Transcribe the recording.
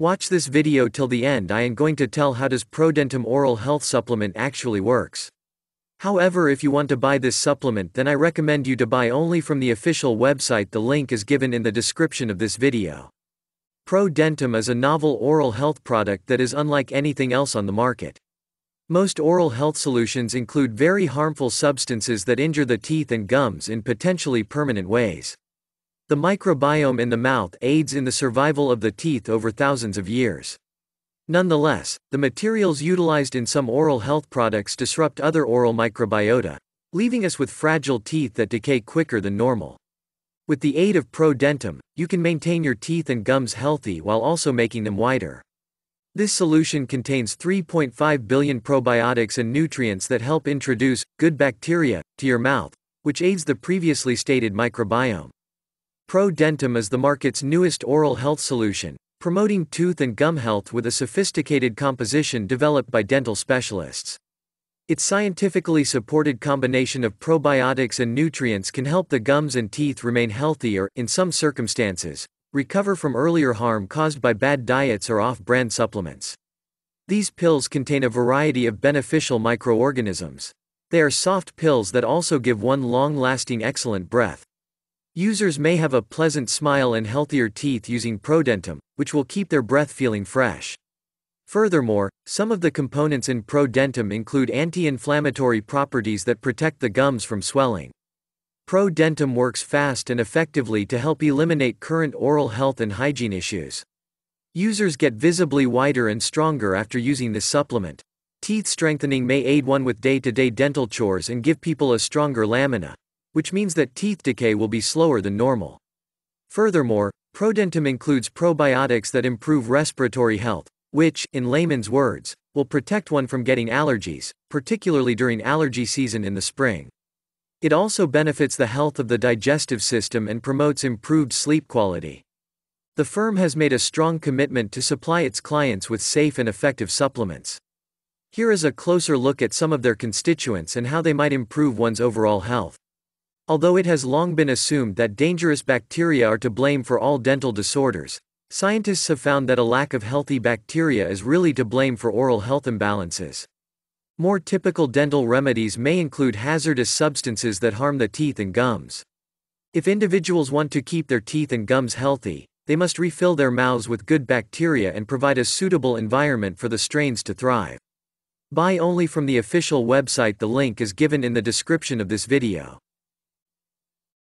Watch this video till the end I am going to tell how does Prodentim oral health supplement actually works. However if you want to buy this supplement then I recommend you to buy only from the official website the link is given in the description of this video. Prodentim is a novel oral health product that is unlike anything else on the market. Most oral health solutions include very harmful substances that injure the teeth and gums in potentially permanent ways. The microbiome in the mouth aids in the survival of the teeth over thousands of years. Nonetheless, the materials utilized in some oral health products disrupt other oral microbiota, leaving us with fragile teeth that decay quicker than normal. With the aid of ProDentim, you can maintain your teeth and gums healthy while also making them whiter. This solution contains 3.5 billion probiotics and nutrients that help introduce good bacteria to your mouth, which aids the previously stated microbiome. ProDentim is the market's newest oral health solution, promoting tooth and gum health with a sophisticated composition developed by dental specialists. Its scientifically supported combination of probiotics and nutrients can help the gums and teeth remain healthy or, in some circumstances, recover from earlier harm caused by bad diets or off brand supplements. These pills contain a variety of beneficial microorganisms. They are soft pills that also give one long lasting excellent breath. Users may have a pleasant smile and healthier teeth using Prodentim, which will keep their breath feeling fresh. Furthermore, some of the components in Prodentim include anti inflammatory properties that protect the gums from swelling. Prodentim works fast and effectively to help eliminate current oral health and hygiene issues. Users get visibly whiter and stronger after using this supplement. Teeth strengthening may aid one with day to day dental chores and give people a stronger lamina which means that teeth decay will be slower than normal. Furthermore, Prodentim includes probiotics that improve respiratory health, which, in layman's words, will protect one from getting allergies, particularly during allergy season in the spring. It also benefits the health of the digestive system and promotes improved sleep quality. The firm has made a strong commitment to supply its clients with safe and effective supplements. Here is a closer look at some of their constituents and how they might improve one's overall health. Although it has long been assumed that dangerous bacteria are to blame for all dental disorders, scientists have found that a lack of healthy bacteria is really to blame for oral health imbalances. More typical dental remedies may include hazardous substances that harm the teeth and gums. If individuals want to keep their teeth and gums healthy, they must refill their mouths with good bacteria and provide a suitable environment for the strains to thrive. Buy only from the official website, the link is given in the description of this video.